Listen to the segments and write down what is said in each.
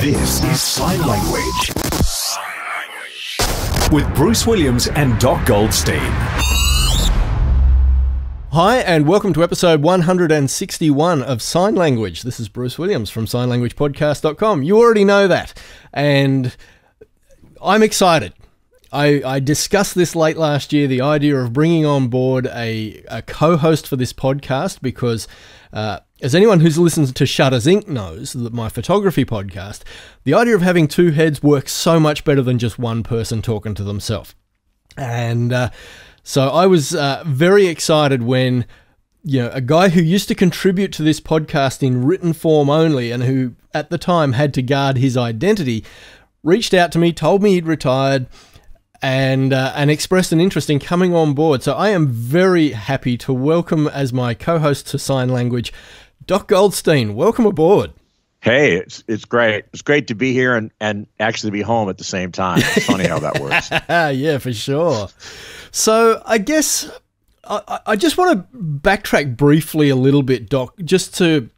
This is Sine Language with Bruce Williams and Doc Goldstein. Hi, and welcome to episode 161 of Sine Language. This is Bruce Williams from sinelanguagepodcast.com. You already know that. And I'm excited. I, I, discussed this late last year the idea of bringing on board a, a co host for this podcast because uh, as anyone who's listened to Shutters Inc. knows, that my photography podcast, the idea of having two heads works so much better than just one person talking to themselves. And uh, so I was uh, very excited when you know a guy who used to contribute to this podcast in written form only, and who at the time had to guard his identity, reached out to me, told me he'd retired and uh, and expressed an interest in coming on board. So I am very happy to welcome as my co-host to Sine Language Doc Goldstein, welcome aboard. Hey, it's it's great. It's great to be here and and actually be home at the same time. It's funny how that works. yeah, for sure. So I guess I, I just want to backtrack briefly a little bit, Doc, just to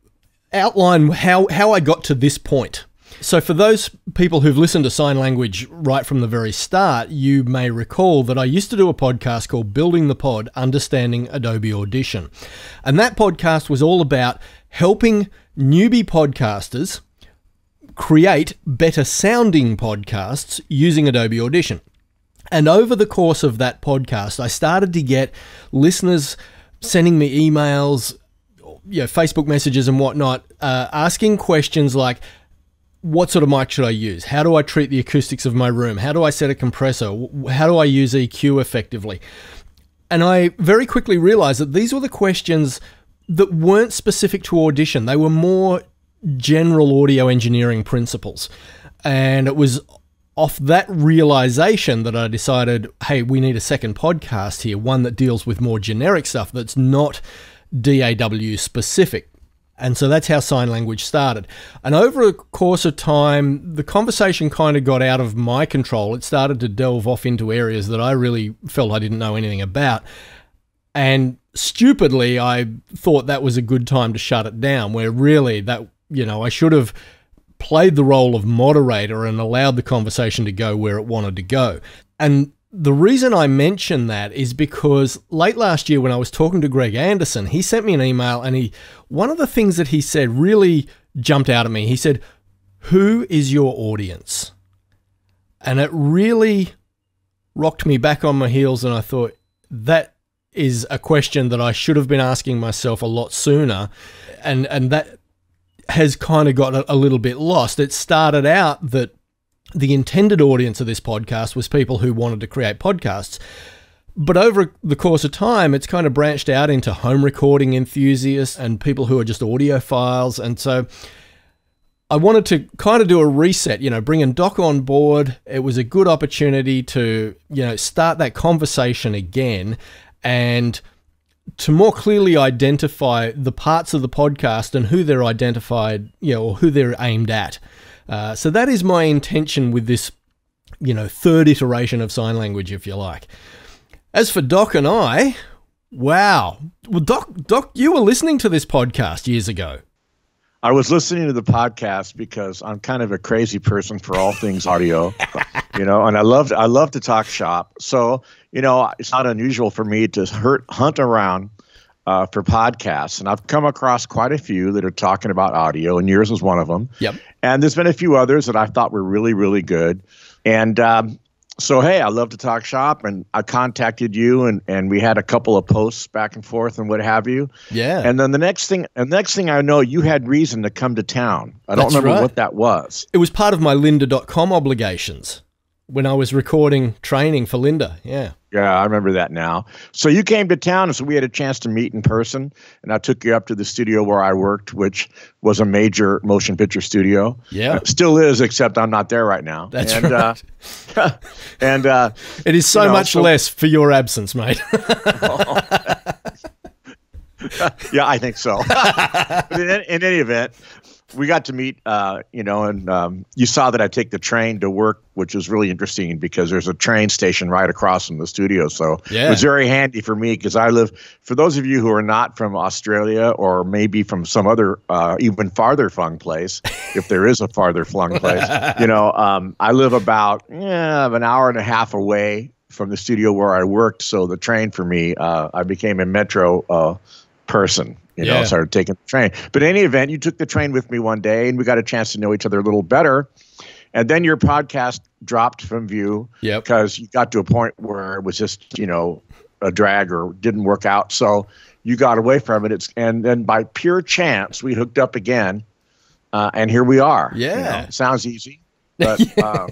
outline how how I got to this point. So, for those people who've listened to Sine Language right from the very start, you may recall that I used to do a podcast called Building the Pod Understanding Adobe Audition. And that podcast was all about helping newbie podcasters create better sounding podcasts using Adobe Audition. And over the course of that podcast, I started to get listeners sending me emails, you know, Facebook messages and whatnot, uh, asking questions like, what sort of mic should I use? How do I treat the acoustics of my room? How do I set a compressor? How do I use EQ effectively? And I very quickly realized that these were the questions that weren't specific to audition. They were more general audio engineering principles. And it was off that realization that I decided, hey, we need a second podcast here, one that deals with more generic stuff that's not DAW specific. And so that's how Sine Language started. And over a course of time, the conversation kind of got out of my control. It started to delve off into areas that I really felt I didn't know anything about. And stupidly, I thought that was a good time to shut it down, where really that, you know, I should have played the role of moderator and allowed the conversation to go where it wanted to go. And the reason I mention that is because late last year when I was talking to Greg Anderson, he sent me an email and he one of the things that he said really jumped out at me. He said, "Who is your audience?" And it really rocked me back on my heels and I thought that is a question that I should have been asking myself a lot sooner. And and that has kind of got a, a little bit lost. It started out that the intended audience of this podcast was people who wanted to create podcasts. But over the course of time, it's kind of branched out into home recording enthusiasts and people who are just audiophiles. And so I wanted to kind of do a reset, you know, bringing Doc on board. It was a good opportunity to, you know, start that conversation again and to more clearly identify the parts of the podcast and who they're identified, you know, or who they're aimed at. Uh, so that is my intention with this, you know, third iteration of Sine Language, if you like. As for Doc and I, wow. Well, Doc, Doc, you were listening to this podcast years ago. I was listening to the podcast because I'm kind of a crazy person for all things audio, you know, and I love I love to talk shop. So you know, it's not unusual for me to hurt, hunt around uh, for podcasts, and I've come across quite a few that are talking about audio, and yours was one of them. Yep. And there's been a few others that I thought were really, really good. And um, so, hey, I love to talk shop, and I contacted you, and and we had a couple of posts back and forth, and what have you. Yeah. And then the next thing, and next thing I know, you had reason to come to town. I don't That's remember right. what that was. It was part of my lynda.com obligations when I was recording training for Lynda. Yeah. Yeah, I remember that now. So you came to town, and so we had a chance to meet in person, and I took you up to the studio where I worked, which was a major motion picture studio. Yeah. Uh, still is, except I'm not there right now. That's and, right. Uh, and uh, It is so You know, much so- less for your absence, mate. yeah, I think so. in, in any event, we got to meet, uh, you know, and um, you saw that I take the train to work, which was really interesting because there's a train station right across from the studio. So Yeah. it was very handy for me because I live, for those of you who are not from Australia or maybe from some other uh, even farther flung place, if there is a farther flung place, you know, um, I live about yeah, an hour and a half away from the studio where I worked. So the train for me, uh, I became a metro uh, person. You know, Yeah. started taking the train. But in any event, you took the train with me one day, and we got a chance to know each other a little better. And then your podcast dropped from view Yep. because you got to a point where it was just you know a drag or didn't work out. So you got away from it. It's and then by pure chance we hooked up again, uh, and here we are. you Yeah. know. sounds easy, but um,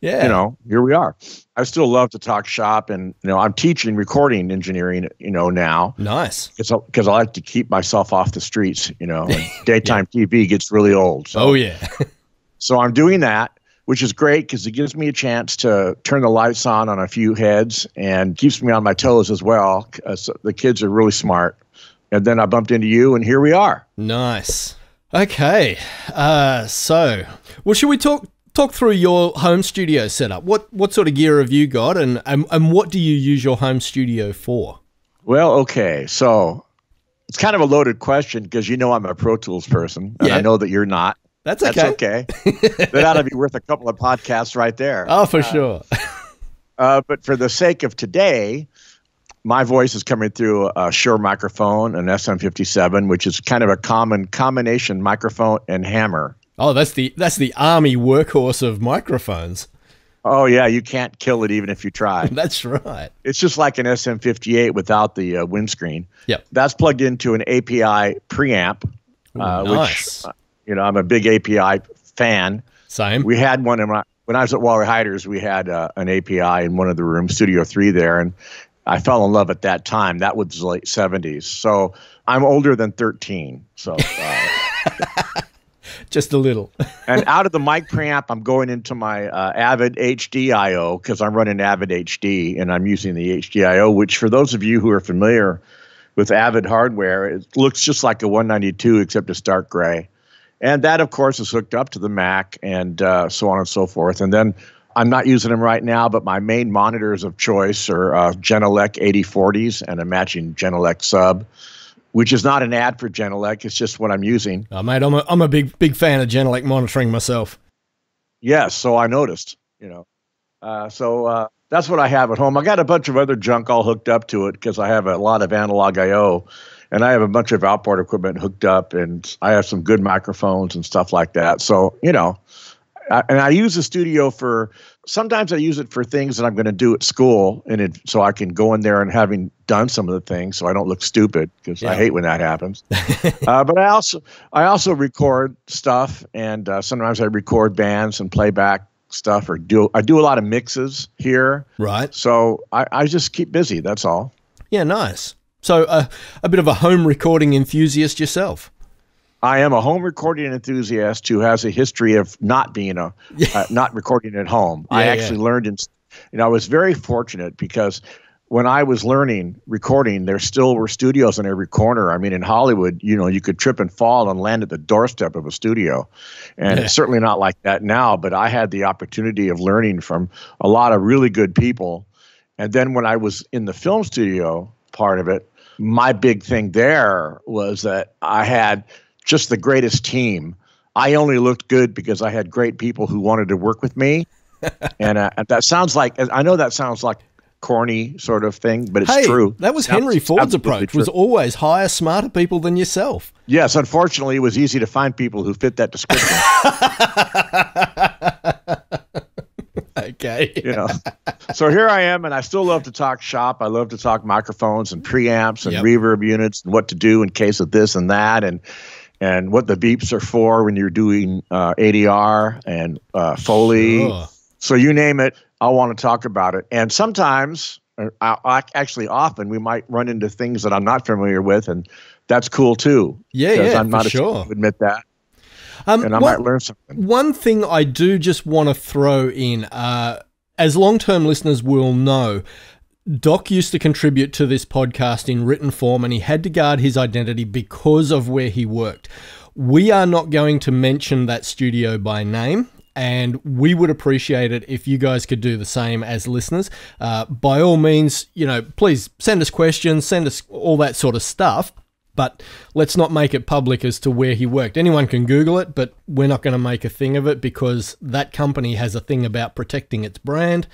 Yeah. you know here we are. I still love to talk shop, and you know I'm teaching recording engineering. You know now Nice. because I like to keep myself off the streets. You know, daytime TV gets really old. So Oh yeah. so I'm doing that, which is great because it gives me a chance to turn the lights on on a few heads and keeps me on my toes as well. Uh, so the kids are really smart. And then I bumped into you, and here we are. Nice. Okay. Uh, so, well, should we talk talk through your home studio setup? What what sort of gear have you got, and and, and what do you use your home studio for? Well, okay. So it's kind of a loaded question because you know I'm a Pro Tools person, and Yeah. I know that you're not. That's That's okay. okay. that ought to be worth a couple of podcasts right there. Oh, for sure. Uh, but for the sake of today, my voice is coming through a Shure microphone, an SM57, which is kind of a common combination microphone and hammer. Oh, that's the that's the army workhorse of microphones. Oh yeah, you can't kill it even if you try. That's right. it's just like an SM58 without the uh, windscreen. Yep. That's plugged into an API preamp, uh, nice. which uh, you know I'm a big API fan. Same. We had one in my, when I was at Wally Heider's. We had uh, an API in one of the rooms, Studio Three there, and I fell in love at that time. That was the late '70s. So I'm older than 13. So. Just a little. and out of the mic preamp, I'm going into my uh, Avid HDIO because I'm running Avid HD and I'm using the HDIO, which for those of you who are familiar with Avid hardware, it looks just like a 192 except it's dark gray. And that, of course, is hooked up to the Mac and uh, so on and so forth. And then I'm not using them right now, but my main monitors of choice are uh, Genelec 8040s and a matching Genelec sub, which is not an ad for Genelec. It's just what I'm using. Oh, mate, I'm a, I'm a big big fan of Genelec monitoring myself. Yes, so I noticed, you know. Uh, so uh, that's what I have at home. I got a bunch of other junk all hooked up to it because I have a lot of analog I/O, and I have a bunch of outboard equipment hooked up, and I have some good microphones and stuff like that. So you know, I, and I use the studio for. Sometimes I use it for things that I'm going to do at school, and it, so I can go in there and having done some of the things, so I don't look stupid because Yeah. I hate when that happens. uh, but I also I also record stuff, and uh, sometimes I record bands and playback stuff, or do I do a lot of mixes here. Right. So I, I just keep busy. That's all. Yeah, nice. So uh, a bit of a home recording enthusiast yourself. I am a home recording enthusiast who has a history of not being a uh, not recording at home. I Yeah, actually learned in you know I was very fortunate because when I was learning recording there still were studios in every corner. I mean in Hollywood, you know, you could trip and fall and land at the doorstep of a studio. And Yeah. it's certainly not like that now, but I had the opportunity of learning from a lot of really good people. And then when I was in the film studio part of it, my big thing there was that I had just the greatest team. I only looked good because I had great people who wanted to work with me. and uh, that sounds like I know that sounds like corny sort of thing, but it's hey, true. that was Henry Ford's approach. Was always hire smarter people than yourself. yes, unfortunately, it was easy to find people who fit that description. Okay. you know. so here I am, and I still love to talk shop. I love to talk microphones and preamps and Yep. reverb units and what to do in case of this and that, and and what the beeps are for when you're doing uh, ADR and uh, Foley. Sure. So you name it, I want to talk about it. And sometimes, I, I, actually often, we might run into things that I'm not familiar with, and that's cool too. Yeah, yeah, I'm for not sure. to admit that, Um, and I what- might learn something. One thing I do just want to throw in, uh, as long term listeners will know, Doc used to contribute to this podcast in written form and he had to guard his identity because of where he worked. We are not going to mention that studio by name. And we would appreciate it if you guys could do the same as listeners. Uh, by all means, you know, please send us questions, send us all that sort of stuff but let's not make it public as to where he worked. Anyone can Google it, but we're not going to make a thing of it because that company has a thing about protecting its brand.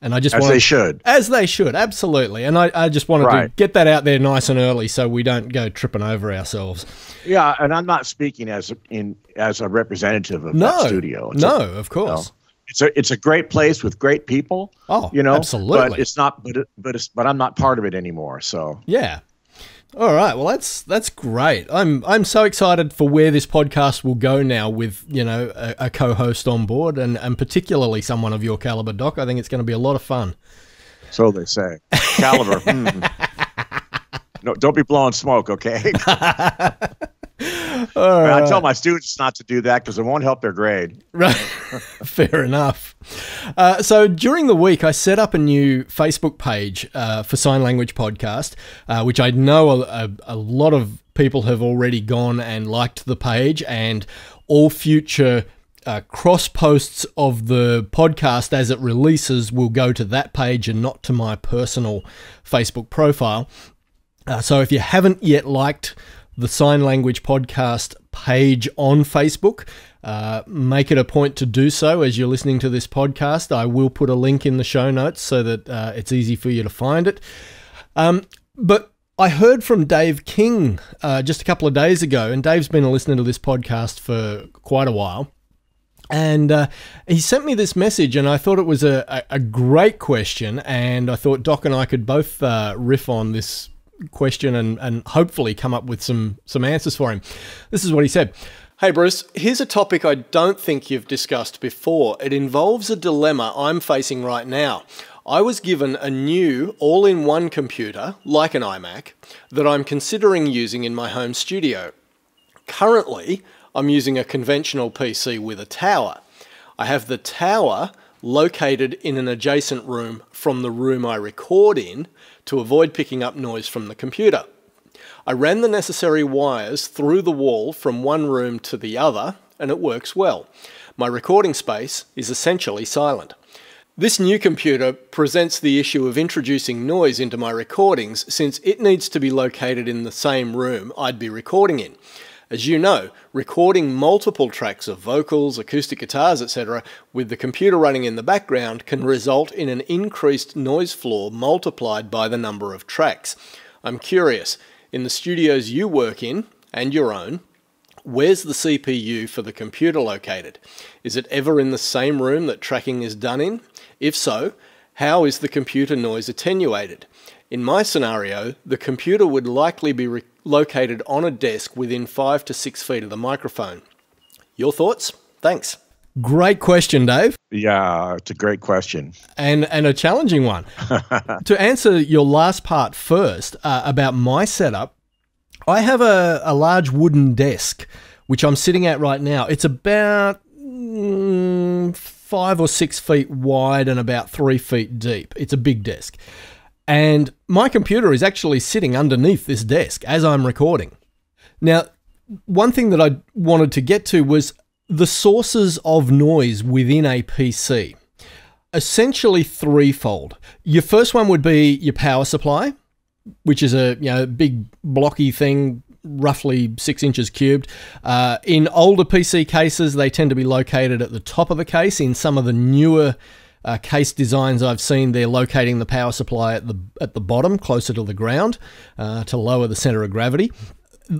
And I just as wanted, they should, as they should, absolutely. And I, I just wanted right. to get that out there nice and early so we don't go tripping over ourselves. Yeah, and I'm not speaking as in as a representative of no, that studio. It's no, a, of course. You know, it's a it's a great place with great people. Oh, you know, absolutely. But it's not. But it, but it's but I'm not part of it anymore. So yeah, all right, well that's that's great. I'm I'm so excited for where this podcast will go now with you know a, a, co-host on board and and particularly someone of your caliber, Doc. I think it's going to be a lot of fun. So they say. Caliber. hmm. No, don't be blowing smoke, okay? I tell my students not to do that because it won't help their grade. Right. Fair enough. Uh, so during the week, I set up a new Facebook page uh, for Sine Language Podcast, uh, which I know a, a, lot of people have already gone and liked the page, and all future uh, cross posts of the podcast as it releases will go to that page and not to my personal Facebook profile. Uh, so if you haven't yet liked the Sine Language Podcast page on Facebook. Uh, make it a point to do so as you're listening to this podcast. I will put a link in the show notes so that uh, it's easy for you to find it. Um, but I heard from Dave King uh, just a couple of days ago, and Dave's been a listener to this podcast for quite a while. And uh, he sent me this message, and I thought it was a, a, great question. And I thought Doc and I could both uh, riff on this question and, and hopefully come up with some, some answers for him. This is what he said. Hey Bruce, here's a topic I don't think you've discussed before. It involves a dilemma I'm facing right now. I was given a new all in one computer, like an iMac, that I'm considering using in my home studio. Currently, I'm using a conventional PC with a tower. I have the tower located in an adjacent room from the room I record in, to avoid picking up noise from the computer. I ran the necessary wires through the wall from one room to the other, and it works well. My recording space is essentially silent. This new computer presents the issue of introducing noise into my recordings since it needs to be located in the same room I'd be recording in. As you know, recording multiple tracks of vocals, acoustic guitars, etc., with the computer running in the background can result in an increased noise floor multiplied by the number of tracks. I'm curious, in the studios you work in, and your own, where's the CPU for the computer located? Is it ever in the same room that tracking is done in? If so, how is the computer noise attenuated? In my scenario, the computer would likely be located on a desk within five to six feet of the microphone. Your thoughts? Thanks. Great question, Dave. Yeah, it's a great question. And and a challenging one. to answer your last part first uh, about my setup, I have a, a large wooden desk, which I'm sitting at right now. It's about mm, five or six feet wide and about three feet deep. It's a big desk. And my computer is actually sitting underneath this desk as I'm recording. Now, one thing that I wanted to get to was the sources of noise within a PC. Essentially threefold. Your first one would be your power supply, which is a you know big blocky thing, roughly six inches cubed. Uh, in older PC cases, they tend to be located at the top of the case. In some of the newer uh, case designs I've seen, they're locating the power supply at the at the bottom, closer to the ground, uh, to lower the center of gravity.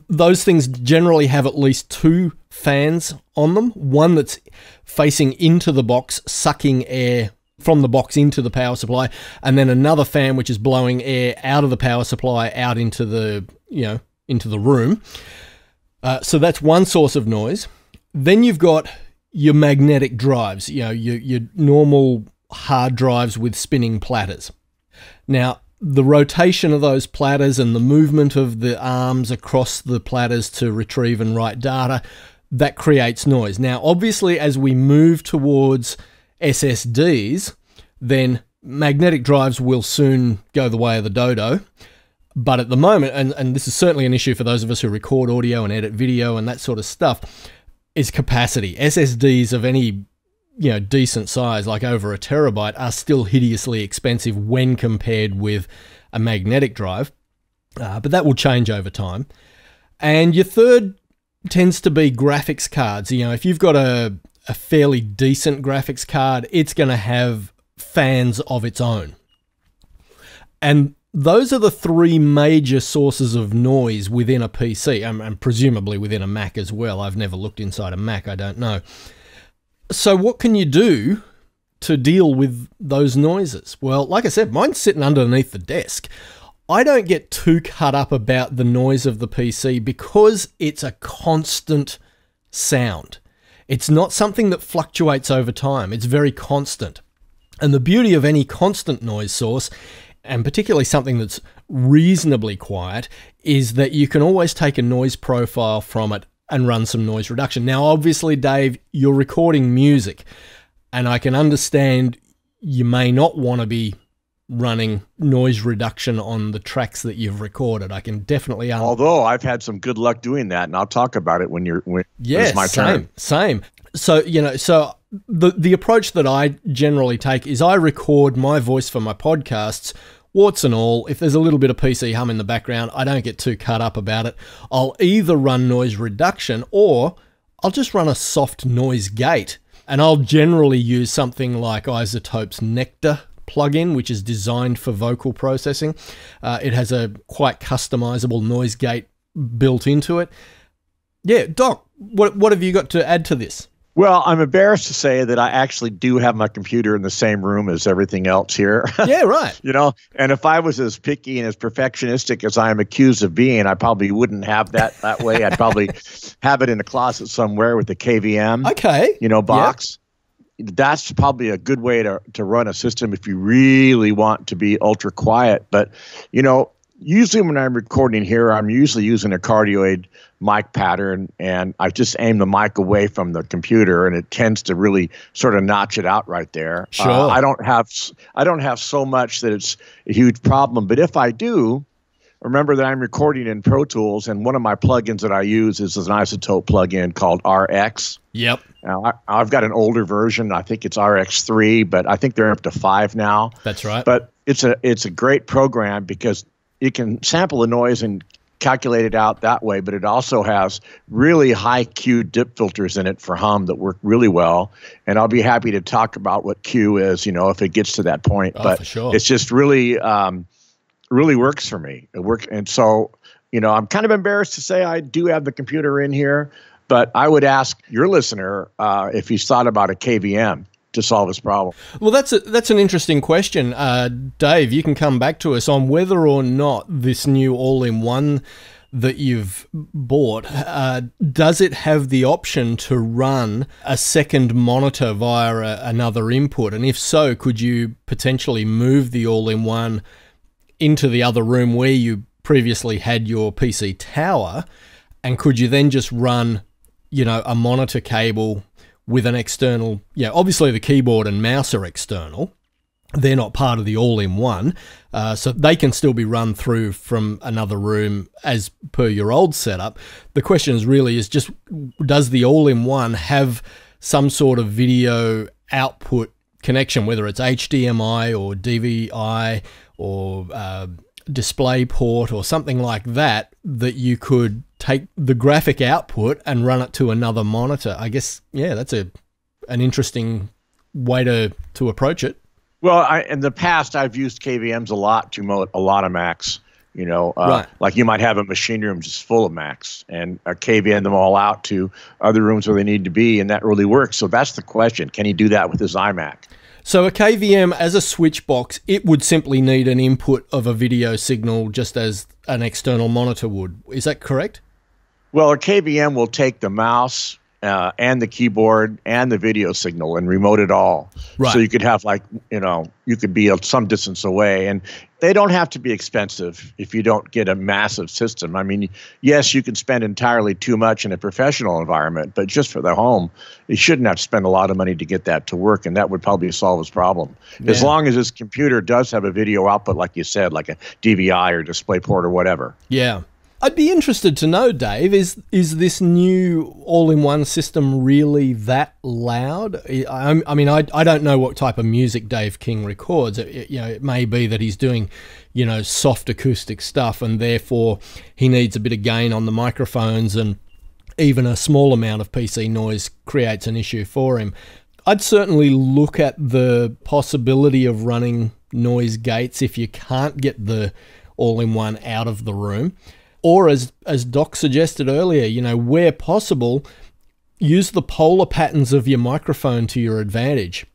Those things generally have at least two fans on them. One that's facing into the box, sucking air from the box into the power supply, and then another fan which is blowing air out of the power supply out into the you know into the room. Uh, so that's one source of noise. Then you've got your magnetic drives, you know, your, your normal hard drives with spinning platters. Now, the rotation of those platters and the movement of the arms across the platters to retrieve and write data, that creates noise. Now, obviously, as we move towards SSDs, then magnetic drives will soon go the way of the dodo. But at the moment, and, and this is certainly an issue for those of us who record audio and edit video and that sort of stuff, is capacity. SSDs of any you know decent size, like over a terabyte, are still hideously expensive when compared with a magnetic drive. Uh, but that will change over time. And your third tends to be graphics cards. You know, if you've got a, a fairly decent graphics card, it's going to have fans of its own. And those are the three major sources of noise within a PC, and, and, presumably within a Mac as well. I've never looked inside a Mac, I don't know. So, what can you do to deal with those noises? Well, like I said, mine's sitting underneath the desk. I don't get too cut up about the noise of the PC because it's a constant sound. It's not something that fluctuates over time, it's very constant. And the beauty of any constant noise source, and particularly something that's reasonably quiet, is that you can always take a noise profile from it and run some noise reduction. Now, obviously, Dave, you're recording music, and I can understand you may not want to be running noise reduction on the tracks that you've recorded. I can definitely. Although I've had some good luck doing that, and I'll talk about it when you're when yes, my same, turn. Same. So you know, so the the approach that I generally take is I record my voice for my podcasts. Warts and all, if there's a little bit of PC hum in the background, I don't get too cut up about it. I'll either run noise reduction or I'll just run a soft noise gate. And I'll generally use something like iZotope's Nectar plugin, which is designed for vocal processing. Uh, it has a quite customizable noise gate built into it. Yeah, Doc, what, what have you got to add to this? Well, I'm embarrassed to say that I actually do have my computer in the same room as everything else here. Yeah, right. you know, and if I was as picky and as perfectionistic as I am accused of being, I probably wouldn't have that that way. I'd probably have it in a closet somewhere with the KVM, okay, you know, box that's probably a good way to, to run a system if you really want to be ultra quiet. But, you know, usually when I'm recording here, I'm usually using a cardioid mic pattern and I just aim the mic away from the computer and it tends to really sort of notch it out right there. Uh, sure. Uh, I don't have I don't have so much that it's a huge problem, but if I do, remember that I'm recording in Pro Tools, and one of my plugins that I use is an iZotope plugin called RX. Yep. Now, I, have got an older version. I think it's RX3, but I think they're up to five now. That's right. But it's a it's a great program because it can sample the noise and calculate it out that way. But it also has really high Q dip filters in it for hum that work really well. And I'll be happy to talk about what Q is, you know, if it gets to that point. Oh, but sure. it's just really. Um, really works for me. It works, and so you know, I'm kind of embarrassed to say I do have the computer in here, but I would ask your listener uh, if he's thought about a KVM to solve his problem. Well, that's a, that's an interesting question, uh, Dave. You can come back to us on whether or not this new all-in-one that you've bought uh, does it have the option to run a second monitor via a, another input, and if so, could you potentially move the all-in-one into the other room where you previously had your PC tower? And could you then just run, you know, a monitor cable with an external, yeah, obviously the keyboard and mouse are external. They're not part of the all in one. Uh, so they can still be run through from another room as per your old setup. The question is really is just does the all in one have some sort of video output connection, whether it's HDMI or DVI or uh, display port or something like that that you could take the graphic output and run it to another monitor. I guess yeah, that's a an interesting way to to approach it. Well, I, in the past, I've used KVMs a lot to moat a lot of Macs. You know, uh, right. like you might have a machine room just full of Macs and uh, KVM them all out to other rooms where they need to be, and that really works. So that's the question: Can he do that with his iMac? So a KVM as a switch box, it would simply need an input of a video signal just as an external monitor would. Is that correct? Well, a KVM will take the mouse uh, and the keyboard and the video signal and remote it all. Right. So you could have like you know you could be a, some distance away, and they don't have to be expensive if you don't get a massive system. I mean, yes, you can spend entirely too much in a professional environment, but just for the home, you shouldn't have to spend a lot of money to get that to work, and that would probably solve his problem. As long as his computer does have a video output, like you said, like a DVI or DisplayPort or whatever. Yeah. I'd be interested to know, Dave, is is this new all-in-one system really that loud? I, I mean, I, I don't know what type of music Dave King records. It, it- you know, it may be that he's doing, you know, soft acoustic stuff, and therefore he needs a bit of gain on the microphones, and even a small amount of PC noise creates an issue for him. I'd certainly look at the possibility of running noise gates if you can't get the all-in-one out of the room or as as doc suggested earlier you know where possible use the polar patterns of your microphone to your advantage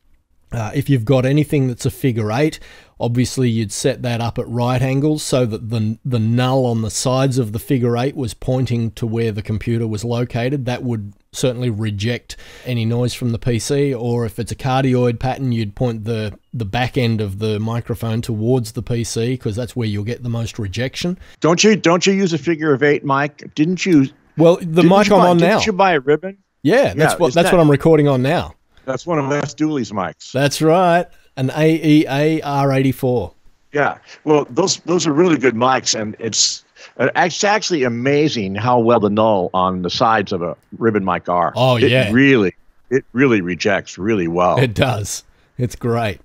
uh, if you've got anything that's a figure eight, obviously you'd set that up at right angles so that the the null on the sides of the figure eight was pointing to where the computer was located. That would certainly reject any noise from the PC. Or if it's a cardioid pattern, you'd point the the back end of the microphone towards the PC because that's where you'll get the most rejection. Don't you don't you use a figure of eight mic? Didn't you? Well, the mic I'm buy, on didn't now. you buy a ribbon? yeah, that's Yeah, what that's that- what I'm recording on now. That's one of Wes Dooley's mics. That's right, an E AEA R84. Yeah. Well, those those are really good mics, and it's it's actually amazing how well the null on the sides of a ribbon mic are. Oh, It yeah. really, it really rejects really well. It does. It's great.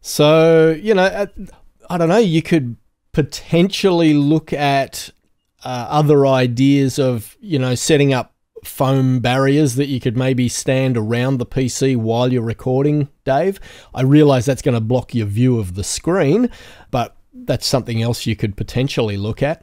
So, you know, uh, I don't know, you could potentially look at uh, other ideas of, you know, setting up foam barriers that you could maybe stand around the PC while you're recording, Dave. I realize that's going to block your view of the screen, but that's something else you could potentially look at.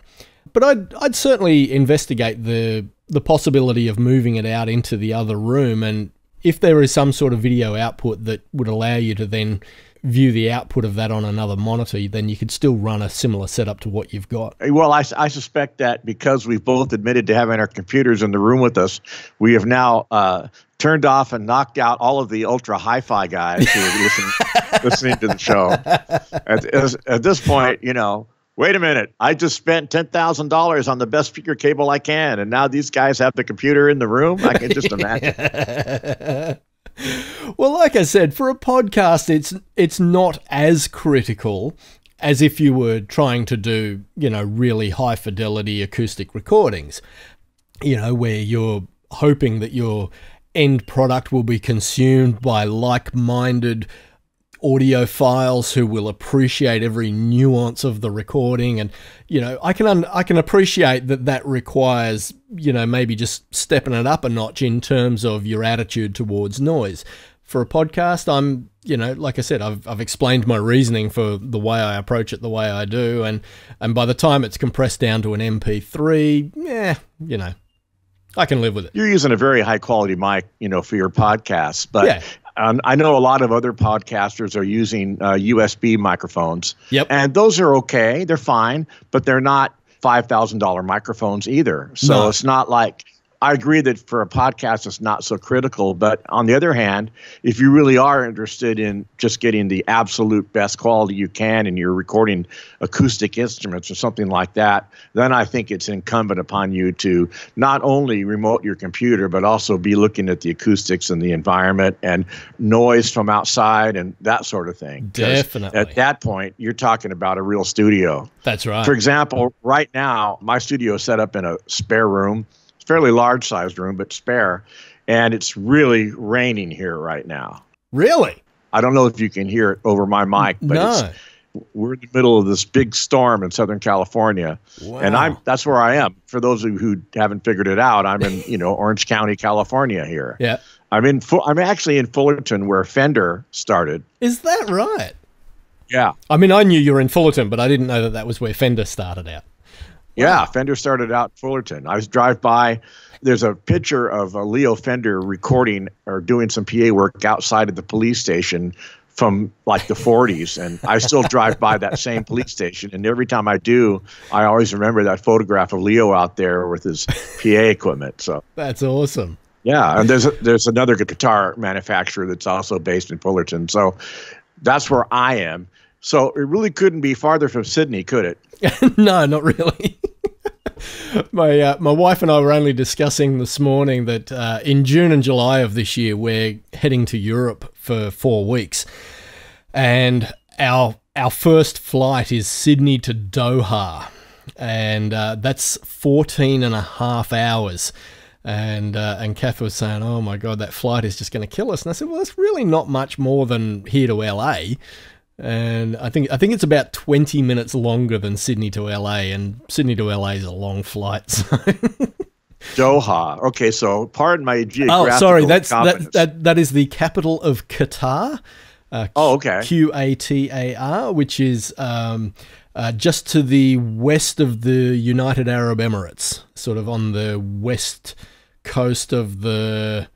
But I'd, I'd certainly investigate the the possibility of moving it out into the other room and if there is some sort of video output that would allow you to then view the output of that on another monitor, then you could still run a similar setup to what you've got. Well, I, I suspect that because we've both admitted to having our computers in the room with us, we have now uh, turned off and knocked out all of the ultra hi-fi guys who are listening, listening to the show. At, at this point, you know, wait a minute, I just spent ten thousand dollars on the best speaker cable I can, and now these guys have the computer in the room. I can just imagine. Well, like I said, for a podcast, it's it's not as critical as if you were trying to do, you know, really high fidelity acoustic recordings. You know, where you're hoping that your end product will be consumed by like-minded audiophiles who will appreciate every nuance of the recording and you know I can un- I can appreciate that that requires you know maybe just stepping it up a notch in terms of your attitude towards noise for a podcast I'm you know like I said I've I've explained my reasoning for the way I approach it the way I do and and by the time it's compressed down to an MP3 yeah you know I can live with it You're using a very high quality mic, you know, for your podcast, but. Yeah. Um, I know a lot of other podcasters are using uh, USB microphones. Yep. And those are okay. They're fine, but they're not $5,000 microphones either. So No. it's not like I agree that for a podcast it's not so critical, but on the other hand, if you really are interested in just getting the absolute best quality you can and you're recording acoustic instruments or something like that, then I think it's incumbent upon you to not only remote your computer but also be looking at the acoustics and the environment and noise from outside and that sort of thing. Definitely. At that point, you're talking about a real studio. that's right For example, right now, my studio is set up in a spare room. Fairly large sized room, but spare. And it's really raining here right now. really I don't know if you can hear it over my mic, but no we're in the middle of this big storm in Southern California. And I'm that's where I am. For those of you who haven't figured it out, I'm in, you know, Orange County, California here. yeah I'm in I'm actually in Fullerton where Fender started. Is that right? Yeah. I mean, I knew you were in Fullerton, but I didn't know that that was where Fender started out. Yeah, Fender started out in Fullerton. I was drive by. There's a picture of a Leo Fender recording or doing some PA work outside of the police station from like the 40s, and I still drive by that same police station. And every time I do, I always remember that photograph of Leo out there with his PA equipment. So That's awesome. Yeah, and there's a, there's another guitar manufacturer that's also based in Fullerton. So that's where I am. So it really couldn't be farther from Sydney, could it? no, not really. my uh, my wife and I were only discussing this morning that uh, in June and July of this year we're heading to Europe for four weeks, and our our first flight is Sydney to Doha, and uh, that's 14 and a half hours. And uh, and Kath was saying, "Oh my God, that flight is just going to kill us." And I said, "Well, it's really not much more than here to LA." And I think I think it's about twenty minutes longer than Sydney to LA, and Sydney to LA is a long flight. So. Doha. Okay, so pardon my geographical oh, sorry, that's that, that that is the capital of Qatar. Uh, Oh, okay. Q A T A R, which is um, uh, just to the west of the United Arab Emirates, sort of on the west coast of the.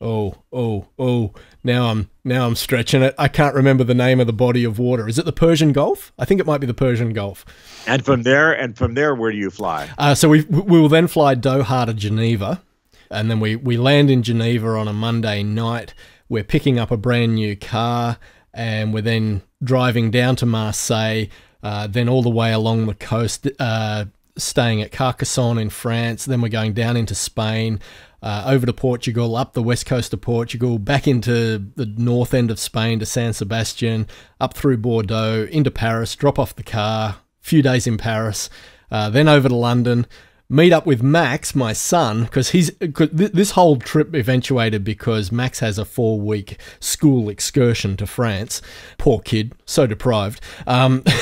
Oh, oh, oh! Now I'm now I'm stretching it. I can't remember the name of the body of water. Is it the Persian Gulf? I think it might be the Persian Gulf. and from there, and from there, where do you fly? Uh, so we we will then fly Doha to Geneva, and then we we land in Geneva on a Monday night. We're picking up a brand new car, and we're then driving down to Marseille, uh, then all the way along the coast, uh, staying at Carcassonne in France. Then we're going down into Spain. Uh, over to Portugal, up the west coast of Portugal, back into the north end of Spain to San Sebastian, up through Bordeaux, into Paris, drop off the car, few days in Paris, uh, then over to London, meet up with Max, my son, because he's 'cause th- this whole trip eventuated because Max has a four week school excursion to France. Poor kid, so deprived. Um,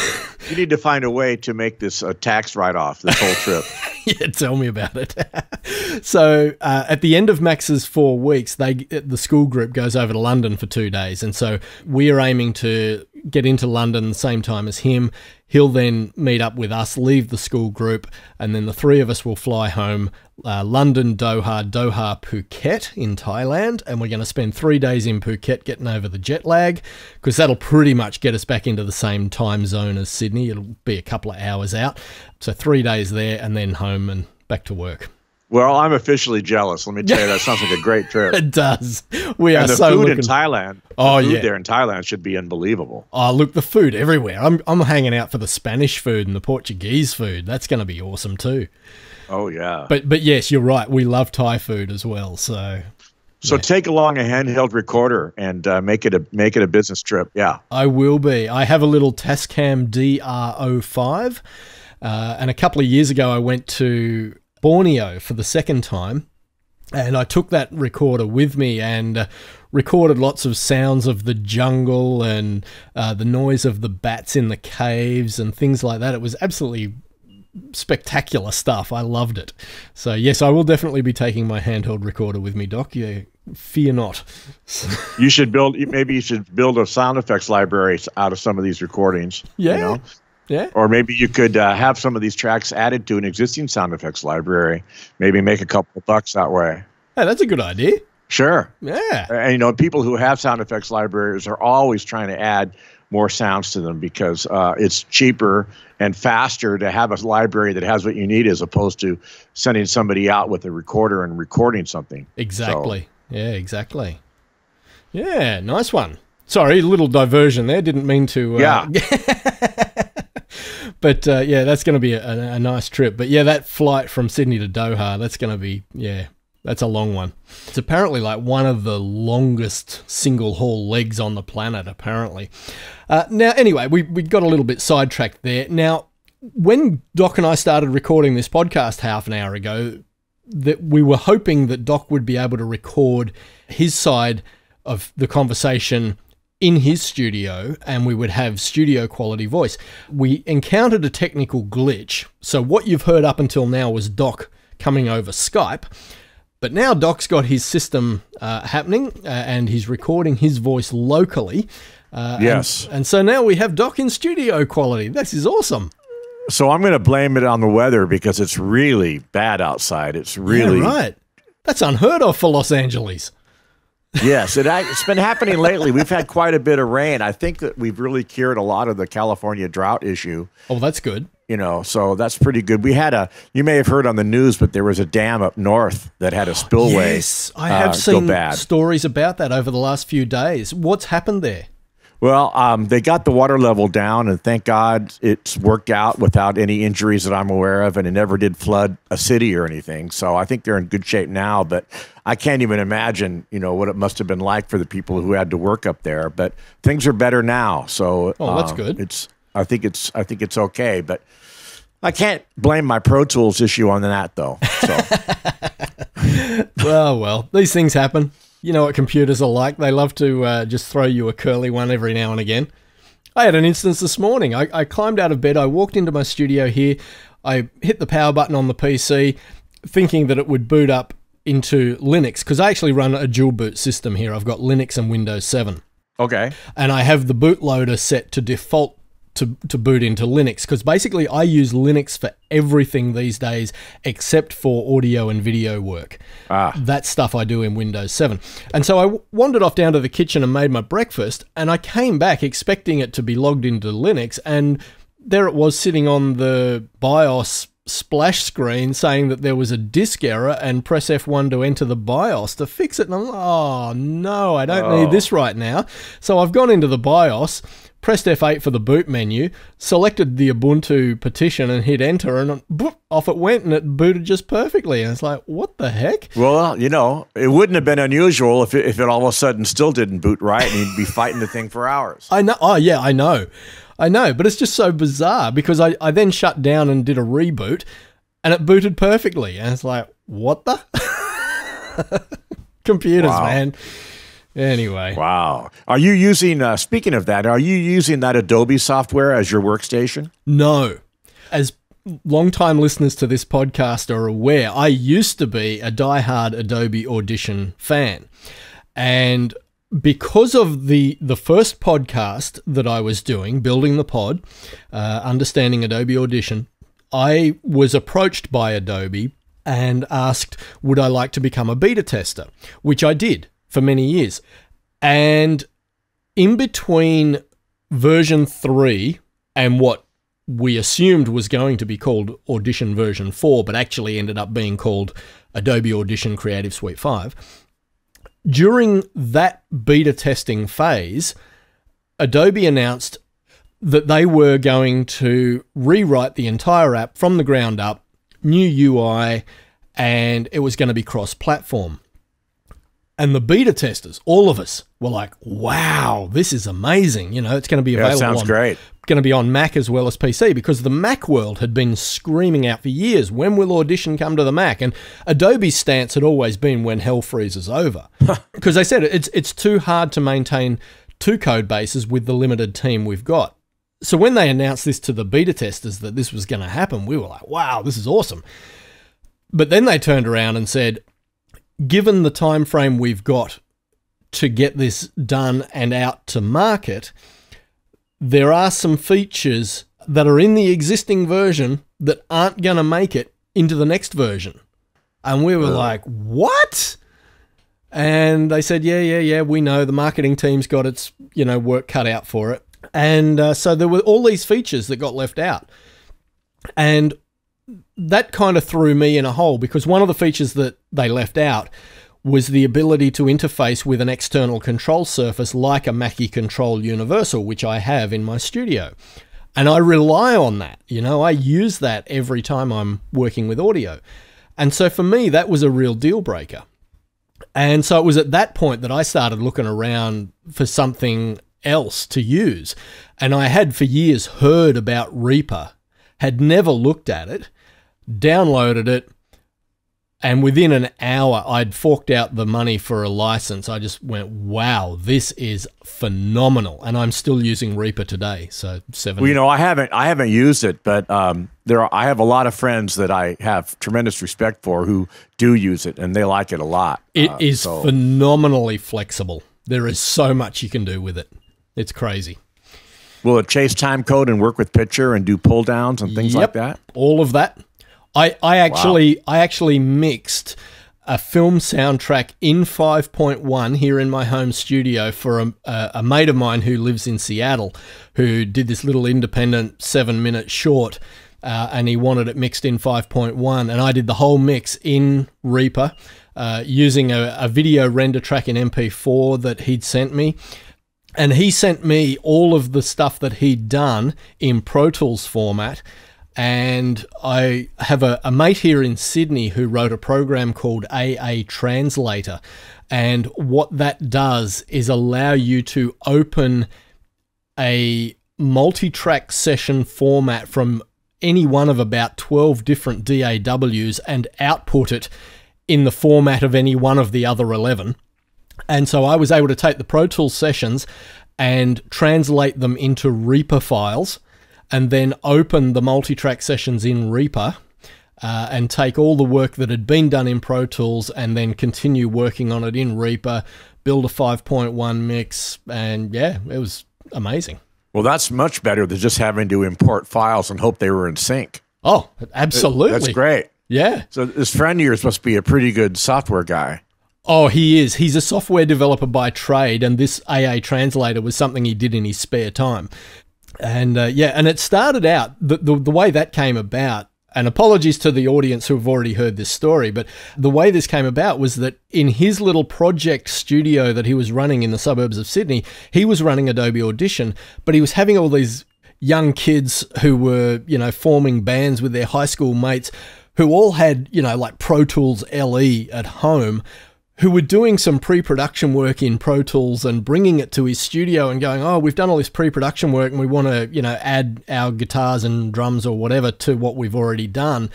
You need to find a way to make this a tax write-off. This whole trip. yeah, tell me about it. so uh, at the end of Max's four weeks, they the school group goes over to London for two days, and so we are aiming to get into London the same time as him. He'll then meet up with us, leave the school group, and then the three of us will fly home. Uh, London, Doha, Doha, Phuket in Thailand, and we're going to spend three days in Phuket getting over the jet lag because that'll pretty much get us back into the same time zone as Sydney. It'll be a couple of hours out, so three days there and then home and back to work. Well, I'm officially jealous. Let me tell you, that sounds like a great trip. It does. We are And the so food in looking. Thailand. the Oh, food yeah. there in Thailand should be unbelievable. Oh, look, the food everywhere. I'm I'm hanging out for the Spanish food and the Portuguese food. That's going to be awesome too. Oh yeah. But but yes, you're right. We love Thai food as well. So So take along a handheld recorder and uh, make it a make it a business trip. Yeah. I will be. I have a little Tascam DR05, uh, and a couple of years ago I went to Borneo for the second time, and I took that recorder with me and uh, recorded lots of sounds of the jungle and uh, the noise of the bats in the caves and things like that. It was absolutely spectacular stuff. I loved it. So yes, I will definitely be taking my handheld recorder with me, Doc. Yeah, fear not. You should build. Maybe you should build a sound effects library out of some of these recordings. Yeah. You know? Yeah. Or maybe you could uh, have some of these tracks added to an existing sound effects library. Maybe make a couple of bucks that way. Hey, that's a good idea. Sure. Yeah. And you know, people who have sound effects libraries are always trying to add more sounds to them because uh, it's cheaper and faster to have a library that has what you need as opposed to sending somebody out with a recorder and recording something. Exactly. Yeah, exactly. Yeah, nice one. Sorry, little diversion there. Didn't mean to. Uh, Yeah. but uh, yeah, that's going to be a, a, nice trip. But yeah, that flight from Sydney to Doha, that's going to be yeah, that's a long one. It's apparently like one of the longest single haul legs on the planet. Apparently. Uh, now, anyway, we we got a little bit sidetracked there. Now, when Doc and I started recording this podcast half an hour ago, that we were hoping that Doc would be able to record his side of the conversation in his studio and we would have studio quality voice. We encountered a technical glitch. So, what you've heard up until now was Doc coming over Skype. But now Doc's got his system uh, happening uh, and he's recording his voice locally. Uh, and- Yes. And, so now we have Doc in studio quality. This is awesome. So I'm going to blame it on the weather because it's really bad outside. It's really Yeah, right. That's unheard of for Los Angeles. Yes. It, it's been happening lately. We've had quite a bit of rain. I think that we've really cured a lot of the California drought issue. Oh, that's good. you know, so that's pretty good. We had a, you may have heard on the news, but there was a dam up north that had a spillway. Yes, I have uh, seen bad. stories about that over the last few days. What's happened there? Well, um, they got the water level down, and thank God it's worked out without any injuries that I'm aware of, and it never did flood a city or anything. So I think they're in good shape now. But I can't even imagine, you know, what it must have been like for the people who had to work up there. But things are better now, so Oh, that's um, good. It's I think it's I think it's okay, but I can't blame my Pro Tools issue on that though. So well, well, these things happen. You know what computers are like. They love to uh, just throw you a curly one every now and again. I had an instance this morning. I, I climbed out of bed. I walked into my studio here. I hit the power button on the PC, thinking that it would boot up into Linux because I actually run a dual boot system here. I've got Linux and Windows 7 okay, and I have the bootloader set to default to, to boot into Linux because basically I use Linux for everything these days except for audio and video work. Ah. That stuff I do in Windows 7. And so I wandered off down to the kitchen and made my breakfast and I came back expecting it to be logged into Linux and there it was sitting on the BIOS splash screen saying that there was a disk error and press F1 to enter the BIOS to fix it. And I'm like, oh no, I don't need this right now. So I've gone into the BIOS, pressed F8 for the boot menu, selected the Ubuntu partition and hit enter, and boop, off it went and it booted just perfectly. And it's like, what the heck? well, you know, it wouldn't have been unusual if it, if it all of a sudden still didn't boot right, and he'd be fighting the thing for hours. I know. Oh, yeah, I know. I know. But it's just so bizarre because I, I then shut down and did a reboot and it booted perfectly. And it's like, what the? Computers, Wow. man. Anyway. Wow. Are you using, uh, speaking of that, are you using that Adobe software as your workstation? No. As long-time listeners to this podcast are aware, I used to be a die-hard Adobe Audition fan. And because of the the first podcast that I was doing, building the pod, uh, understanding Adobe Audition, I was approached by Adobe and asked, would I like to become a beta tester, which I did for many years. And in between version 3 and what we assumed was going to be called Audition version 4, but actually ended up being called Adobe Audition Creative Suite 5. During that beta testing phase, Adobe announced that they were going to rewrite the entire app from the ground up, new UI, and it was going to be cross platform. And the beta testers, all of us, were like, wow, this is amazing. You know, it's going to be Yeah, that sounds on, great. going to be on Mac as well as PC because the Mac world had been screaming out for years, when will Audition come to the Mac? And Adobe's stance had always been when hell freezes over. Because they said it's it's too hard to maintain two code bases with the limited team we've got. So when they announced this to the beta testers that this was going to happen, we were like, wow, this is awesome. But then they turned around and said, given the time frame we've got to get this done and out to market, there are some features that are in the existing version that aren't going to make it into the next version. And we were like, what? And they said, yeah, yeah, yeah, we know the marketing team's got its, you know, work cut out for it. And uh, so there were all these features that got left out. And that kind of threw me in a hole because one of the features that they left out was the ability to interface with an external control surface like a Mackie Control Universal, which I have in my studio. And I rely on that. You know, I use that every time I'm working with audio. And so for me, that was a real deal breaker. And so it was at that point that I started looking around for something else to use. And I had for years heard about Reaper, had never looked at it, downloaded it, and within an hour, I'd forked out the money for a license. I just went, wow, this is phenomenal. And I'm still using Reaper today. So seven. Well, you know, I haven't I haven't used it, but um, there are, I have a lot of friends that I have tremendous respect for who do use it, and they like it a lot. It Uh, is so- phenomenally flexible. There is so much you can do with it. It's crazy. will it chase time code and work with picture and do pull downs and things like that? All of that. I, I actually I actually mixed a film soundtrack in 5.1 here in my home studio for a, a, a mate of mine who lives in Seattle who did this little independent seven minute short uh, and he wanted it mixed in 5.1, and I did the whole mix in Reaper uh, using a, a video render track in MP4 that he'd sent me. And he sent me all of the stuff that he'd done in Pro Tools format. And I have a, a, mate here in Sydney who wrote a program called AA Translator. And what that does is allow you to open a multi track session format from any one of about 12 different DAWs and output it in the format of any one of the other 11. And so I was able to take the Pro Tools sessions and translate them into Reaper files and then open the multi track sessions in Reaper. Uh, and take all the work that had been done in Pro Tools and then continue working on it in Reaper, build a 5.1 mix, and yeah, it was amazing. Well, that's much better than just having to import files and hope they were in sync. Oh, absolutely. That's great. Yeah. So this friend of yours must be a pretty good software guy. Oh, he is. He's a software developer by trade, and this AA translator was something he did in his spare time. And uh, yeah, and it started out the, the, the way that came about. And apologies to the audience who have already heard this story, but the way this came about was that in his little project studio that he was running in the suburbs of Sydney, he was running Adobe Audition, but he was having all these young kids who were, you know, forming bands with their high school mates who all had, you know, like Pro Tools LE at home who were doing some pre-production work in Pro Tools and bringing it to his studio and going, "Oh, we've done all this pre-production work and we want to, you know, add our guitars and drums or whatever to what we've already done."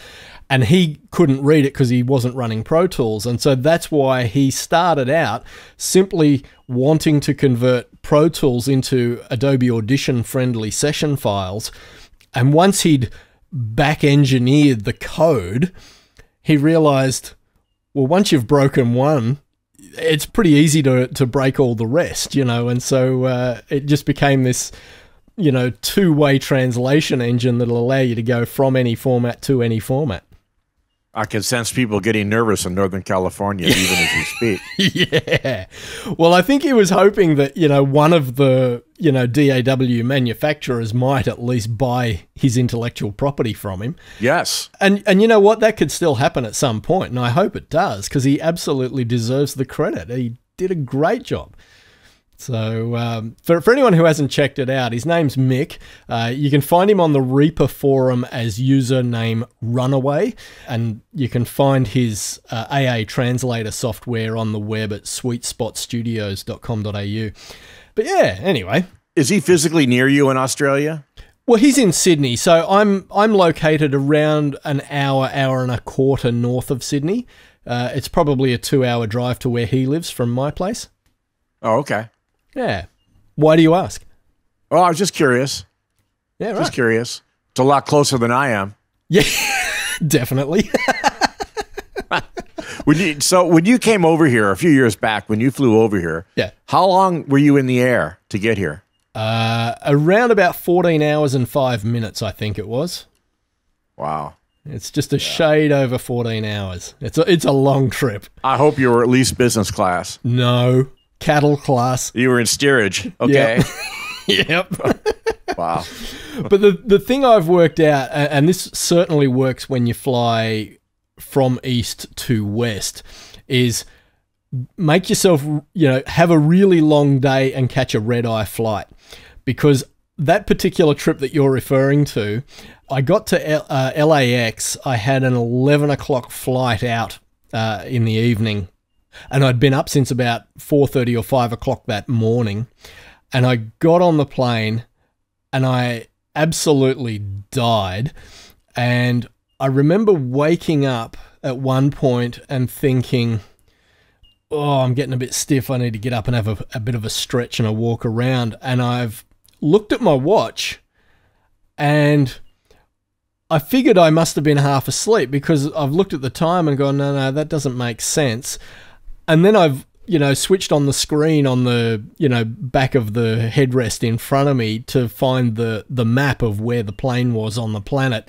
And he couldn't read it because he wasn't running Pro Tools. And so that's why he started out simply wanting to convert Pro Tools into Adobe Audition friendly session files. And once he'd back engineered the code, he realized well, once you've broken one, it's pretty easy to to break all the rest, you know, and so uh, it just became this, you know, two way translation engine that'll allow you to go from any format to any format. I can sense people getting nervous in Northern California even as you speak. yeah. Well, I think he was hoping that, you know, one of the, you know, DAW manufacturers might at least buy his intellectual property from him. Yes. And and you know what? That could still happen at some point, and I hope it does because he absolutely deserves the credit. He did a great job. So, um, for, for anyone who hasn't checked it out, his name's Mick. Uh, you can find him on the Reaper forum as username Runaway, and you can find his uh, AA translator software on the web at sweetspotstudios.com.au. But yeah, anyway. Is he physically near you in Australia? Well, he's in Sydney, so I'm I'm located around an hour, hour and a quarter north of Sydney. Uh, it's probably a two-hour drive to where he lives from my place. Oh, okay. Yeah. Why do you ask? Oh, I was just curious. Yeah, right. Just curious. It's a lot closer than I am. Yeah, definitely. when you, so when you came over here a few years back, when you flew over here, yeah, how long were you in the air to get here? Uh, around about fourteen hours and five minutes, I think it was. Wow. It's just a yeah. shade over 14 hours. It's a, it's a long trip. I hope you were at least business class. No, cattle class. You were in steerage. Okay. Yep. yep. wow. But the the thing I've worked out, and this certainly works when you fly from east to west, is make yourself you know have a really long day and catch a red eye flight. Because that particular trip that you're referring to, I got to L- uh, LAX. I had an 11 o'clock flight out uh, in the evening. And I'd been up since about 4:30 or 5 o'clock that morning. And I got on the plane and I absolutely died. And I remember waking up at one point and thinking oh I'm getting a bit stiff. I need to get up and have a, a bit of a stretch and a walk around. And I've looked at my watch and I figured I must have been half asleep because I've looked at the time and gone, no, no, that doesn't make sense. And then I've, you know, switched on the screen on the, you know, back of the headrest in front of me to find the, the map of where the plane was on the planet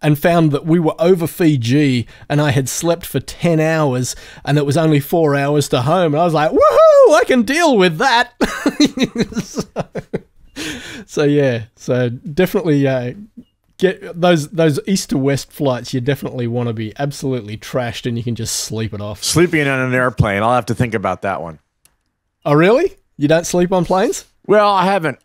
and found that we were over Fiji and I had slept for 10 hours and it was only four hours to home. And I was like, woohoo, I can deal with that. so, so, yeah, so definitely uh, get those those east to west flights. You definitely want to be absolutely trashed, and you can just sleep it off. Sleeping on an airplane, I'll have to think about that one. Oh, really? You don't sleep on planes? Well, I haven't,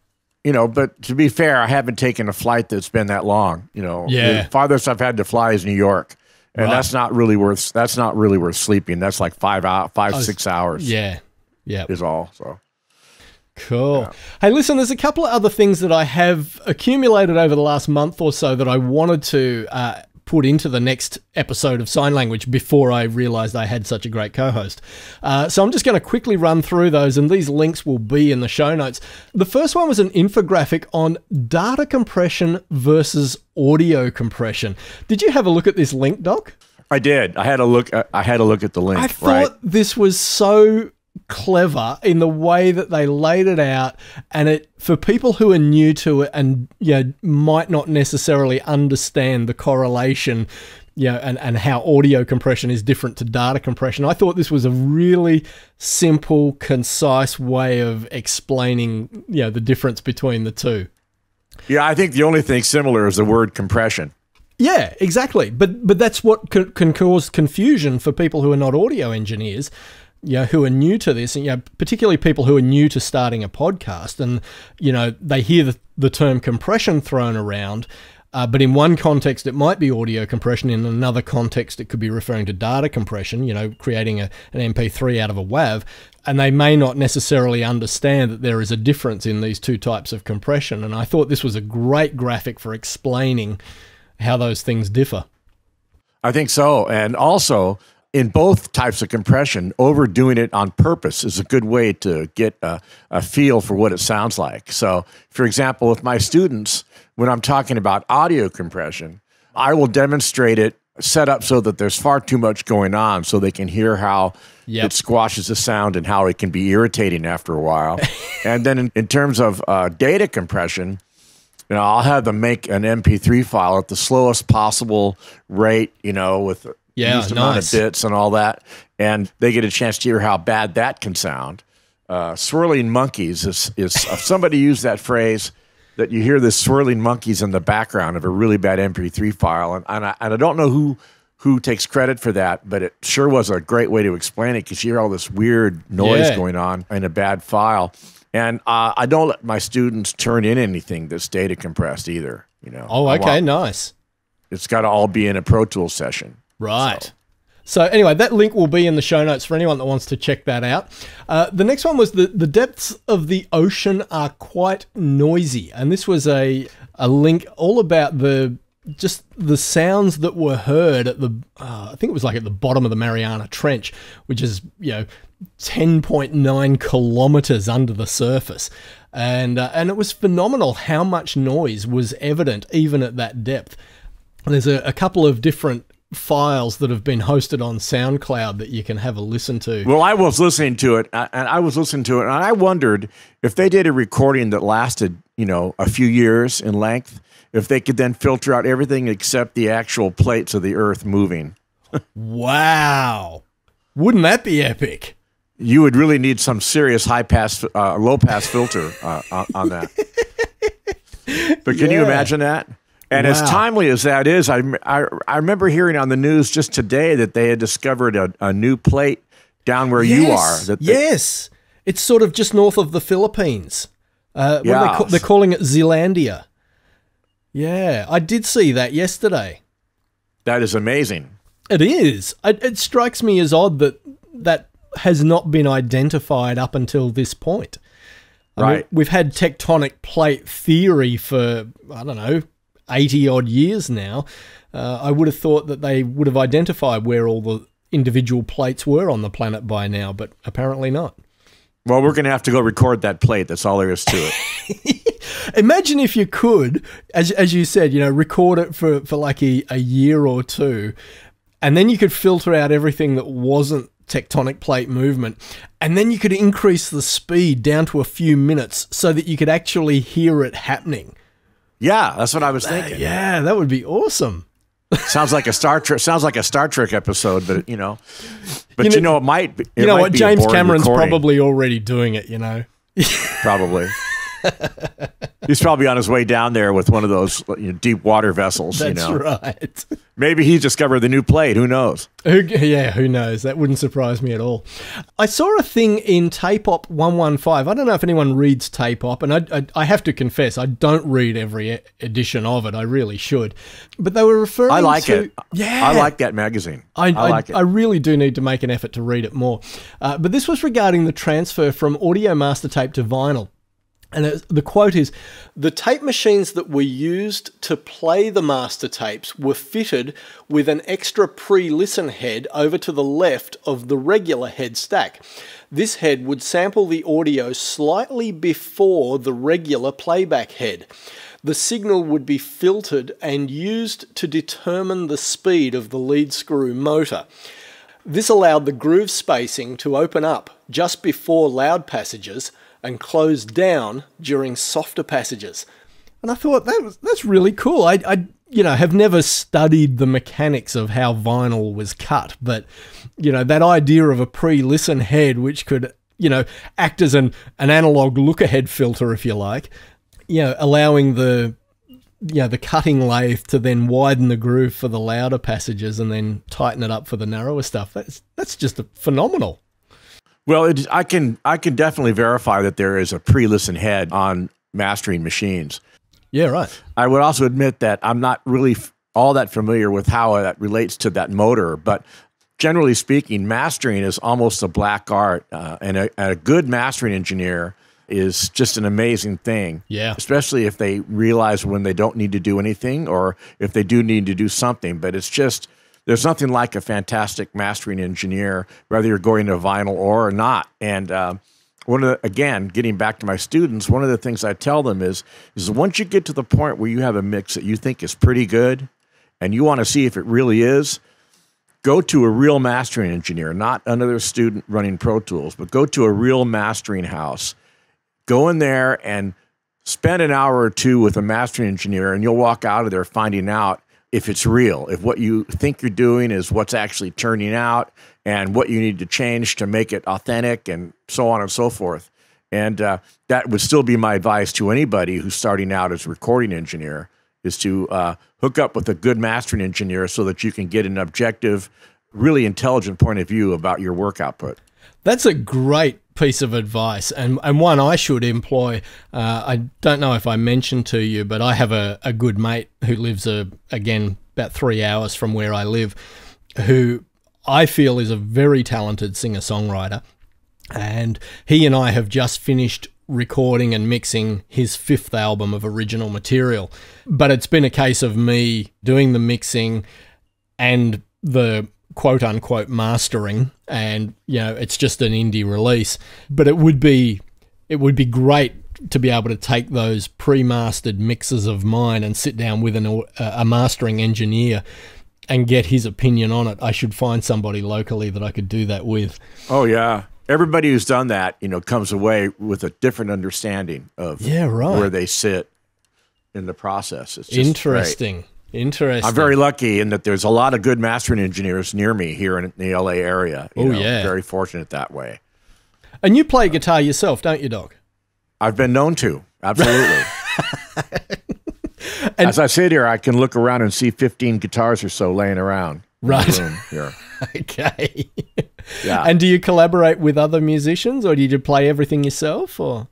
you know, but to be fair, I haven't taken a flight that's been that long. You know, Yeah. the farthest I've had to fly is New York, and Right. that's not really worth. That's not really worth sleeping. That's like five out, five six hours. Yeah. Yeah. is all. So Cool. Hey, listen, there's a couple of other things that I have accumulated over the last month or so that I wanted to uh, put into the next episode of Sine Language before I realized I had such a great co host. Uh, so I'm just going to quickly run through those, and these links will be in the show notes. The first one was an infographic on data compression versus audio compression. Did you have a look at this link, Doc? I did. I had a look. I had a look at the link. I thought right. this was so clever in the way that they laid it out and it for people who are new to it and you know, might not necessarily understand the correlation you know, and, and how audio compression is different to data compression. I thought this was a really simple, concise way of explaining you know, the difference between the two. Yeah, I think the only thing similar is the word compression. Yeah, exactly. But but that's what can, can cause confusion for people who are not audio engineers, you know, who are new to this, and you know, particularly people who are new to starting a podcast, and you know, they hear the, the term compression thrown around. Uh, but in one context, it might be audio compression. In another context, it could be referring to data compression, you know, creating a, an MP3 out of a WAV. And they may not necessarily understand that there is a difference in these two types of compression. And I thought this was a great graphic for explaining how those things differ. I think so. And also, in both types of compression, overdoing it on purpose is a good way to get a, a feel for what it sounds like. So, for example, with my students, when I'm talking about audio compression, I will demonstrate it set up so that there's far too much going on so they can hear how Yep. it squashes the sound and how it can be irritating after a while. and then in, in terms of uh, data compression, you know, I'll have them make an MP3 file at the slowest possible rate, you know, with Yeah, least amount of bits and all that, and they get a chance to hear how bad that can sound. Uh, swirling monkeys is is if somebody used that phrase that you hear the swirling monkeys in the background of a really bad MP3 file, and and I, and I don't know who who takes credit for that, but it sure was a great way to explain it because you hear all this weird noise Yeah. going on in a bad file. And uh, I don't let my students turn in anything that's data compressed either. You know. Oh, okay, nice. it's got to all be in a Pro Tools session. Right. So. anyway, that link will be in the show notes for anyone that wants to check that out. Uh, the next one was the the depths of the ocean are quite noisy, and this was a a link all about the just the sounds that were heard at the uh, I think it was like at the bottom of the Mariana Trench, which is you know 10.9 kilometers under the surface. And, uh, and it was phenomenal how much noise was evident even at that depth. There's a, a couple of different files that have been hosted on SoundCloud that you can have a listen to. Well, I was listening to it, uh, and I was listening to it, and I wondered if they did a recording that lasted, you know, a few years in length, if they could then filter out everything except the actual plates of the Earth moving. Wow. Wouldn't that be epic? You would really need some serious high pass, uh, low pass filter uh, on, on that. But can you imagine that? And as timely as that is, I, I, I remember hearing on the news just today that they had discovered a, a new plate down where you are. Yes, That they- yes. It's sort of just north of the Philippines. Uh, what are they Yeah. ca- they're calling it Zealandia. Yeah, I did see that yesterday. that is amazing. It is. It, it strikes me as odd that that has not been identified up until this point. I mean, Right. we've had tectonic plate theory for, I don't know, 80 odd years now. Uh, I would have thought that they would have identified where all the individual plates were on the planet by now, but apparently not. Well, we're going to have to go record that plate. That's all there is to it. Imagine if you could, as, as you said, you know, record it for, for like a, a year or two, and then you could filter out everything that wasn't tectonic plate movement, and then you could increase the speed down to a few minutes so that you could actually hear it happening. Yeah, that's what I was thinking. Yeah, that would be awesome. Sounds like a Star Trek. Sounds like a Star Trek episode, but you know, but You you know- know, it might. Be, it you know what? James Cameron's recording, probably already doing it, you know. probably. He's probably on his way down there with one of those you know, deep water vessels. That's you know, right. maybe he discovered the new plate. Who knows? Who, yeah, who knows? That wouldn't surprise me at all. I saw a thing in Tape Op 115. I don't know if anyone reads Tape Op, and I, I, I have to confess, I don't read every edition of it. I really should. But they were referring I like to. it. Yeah. I like that magazine. I, I like it. I really do need to make an effort to read it more. Uh, but this was regarding the transfer from audio master tape to vinyl. And it, the quote is The tape machines that were used to play the master tapes were fitted with an extra pre listen head over to the left of the regular head stack. This head would sample the audio slightly before the regular playback head. The signal would be filtered and used to determine the speed of the lead screw motor. This allowed the groove spacing to open up just before loud passages and close down during softer passages. And I thought that was that's really cool. I, I you know have never studied the mechanics of how vinyl was cut, but you know that idea of a pre-listen head which could you know act as an an analog look ahead filter if you like, you know allowing the you know, the cutting lathe to then widen the groove for the louder passages and then tighten it up for the narrower stuff. That's that's just phenomenal. Well, it, I can I can definitely verify that there is a pre-listen head on mastering machines. Yeah, right. I would also admit that I'm not really f- all that familiar with how that relates to that motor, but generally speaking, mastering is almost a black art, uh, and a, a good mastering engineer is just an amazing thing. Yeah. especially if they realize when they don't need to do anything, or if they do need to do something. But it's just there's nothing like a fantastic mastering engineer, whether you're going to vinyl or not. And uh, one of the, again, getting back to my students, one of the things I tell them is is once you get to the point where you have a mix that you think is pretty good, and you want to see if it really is, go to a real mastering engineer, not another student running Pro Tools, but go to a real mastering house. Go in there and spend an hour or two with a mastering engineer, and you'll walk out of there finding out if it's real, if what you think you're doing is what's actually turning out, and what you need to change to make it authentic, and so on and so forth. And uh, that would still be my advice to anybody who's starting out as a recording engineer is to uh, hook up with a good mastering engineer so that you can get an objective, really intelligent point of view about your work output. That's a great piece of advice and, and one I should employ. Uh, I don't know if I mentioned to you, but I have a, a good mate who lives, a, again, about three hours from where I live, who I feel is a very talented singer songwriter. And he and I have just finished recording and mixing his fifth album of original material. But it's been a case of me doing the mixing and the quote unquote mastering and you know it's just an indie release but it would be it would be great to be able to take those pre-mastered mixes of mine and sit down with an, a mastering engineer and get his opinion on it i should find somebody locally that i could do that with Oh yeah. Everybody who's done that, you know, comes away with a different understanding of Yeah, right. where they sit in the process. It's just great. Interesting I'm very lucky in that there's a lot of good mastering engineers near me here in the LA area. Oh, know, yeah. Very fortunate that way. and you play guitar yourself don't you doc I've been known to. Absolutely. and, As I sit here, I can look around and see 15 guitars or so laying around. Right. room here. okay Yeah. and do you collaborate with other musicians or do you play everything yourself or